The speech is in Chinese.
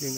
Điều.